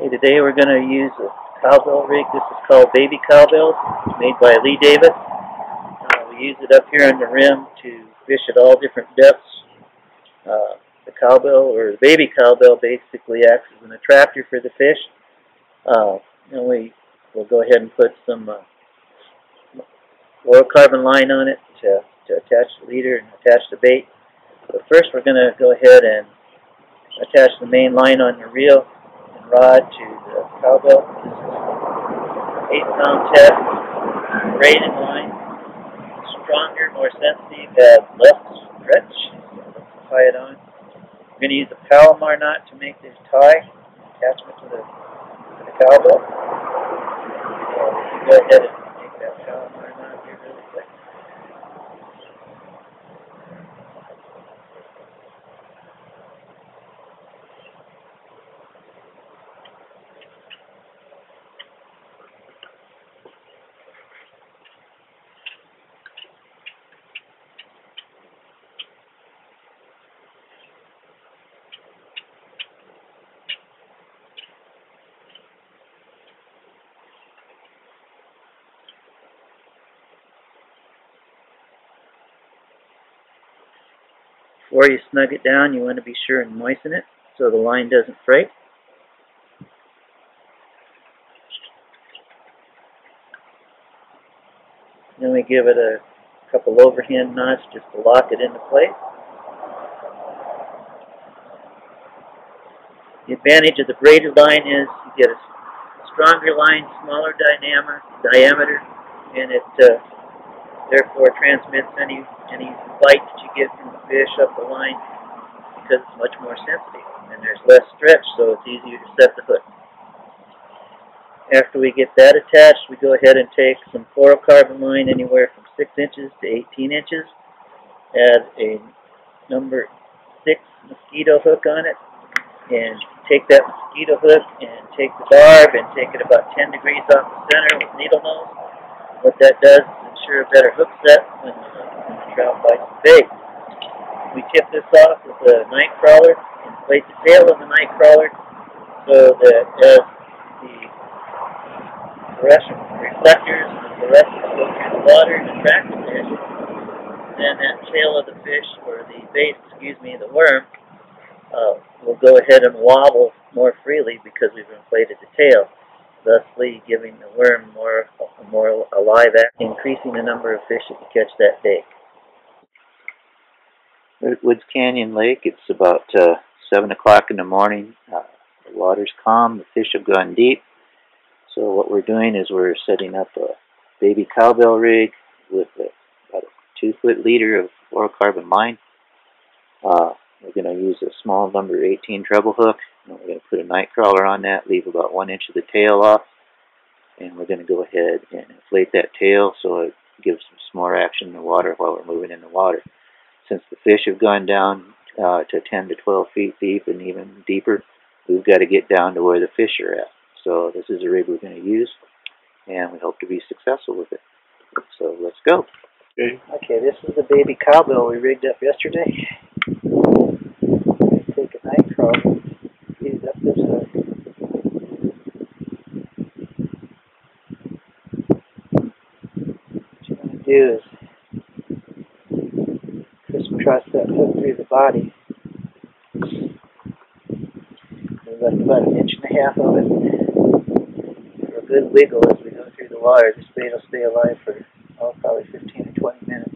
Okay, today we're going to use a cowbell rig. This is called Baby Cowbells. Made by Les Davis. Uh, we use it up here on the rim to fish at all different depths. Uh, the cowbell, or the baby cowbell, basically acts as an attractor for the fish. Uh, and we will go ahead and put some uh, fluorocarbon line on it to, to attach the leader and attach the bait. But first we're going to go ahead and attach the main line on the reel rod to the cowbell. This is eight pound test, braided line, stronger, more sensitive, has less stretch. let's tie it on. We're going to use a Palomar knot to make this tie, attachment to the, to the cowbell. So go ahead and make that Palomar knot Before you snug it down, you want to be sure and moisten it so the line doesn't fray. Then we give it a couple overhand knots just to lock it into place. The advantage of the braided line is you get a stronger line, smaller diameter, diameter, and it uh, therefore transmits any any bite that you get from the fish up the line because it's much more sensitive and there's less stretch so it's easier to set the hook. After we get that attached we go ahead and take some fluorocarbon line anywhere from 6 inches to 18 inches, add a number 6 mosquito hook on it and take that mosquito hook and take the barb and take it about 10 degrees off the center with needle nose. What that does is ensure a better hook set when trout bites the bait. We tip this off with a night crawler, inflate the tail of the night crawler so that as the fluorescent reflectors and the go through the water and attract the fish, then that tail of the fish, or the bait, excuse me, the worm, uh, will go ahead and wobble more freely because we've inflated the tail, thusly giving the worm more more alive increasing the number of fish that you catch that day. We're Woods Canyon Lake. It's about uh, 7 o'clock in the morning. Uh, the water's calm. The fish have gone deep. So what we're doing is we're setting up a baby cowbell rig with a, about a two-foot leader of fluorocarbon line. Uh, we're going to use a small number 18 treble hook. And we're going to put a night crawler on that, leave about one inch of the tail off. And we're going to go ahead and inflate that tail so it gives some more action in the water while we're moving in the water since the fish have gone down uh, to 10 to 12 feet deep and even deeper, we've got to get down to where the fish are at. So this is a rig we're going to use, and we hope to be successful with it. So let's go. Okay. Okay, this is the baby cowbell we rigged up yesterday. Take a night crawler, feed it up this hook. What you want to do is that hook through the body. Left about an inch and a half of it for a good wiggle as we go through the water. This bait will stay alive for oh, probably 15 or 20 minutes.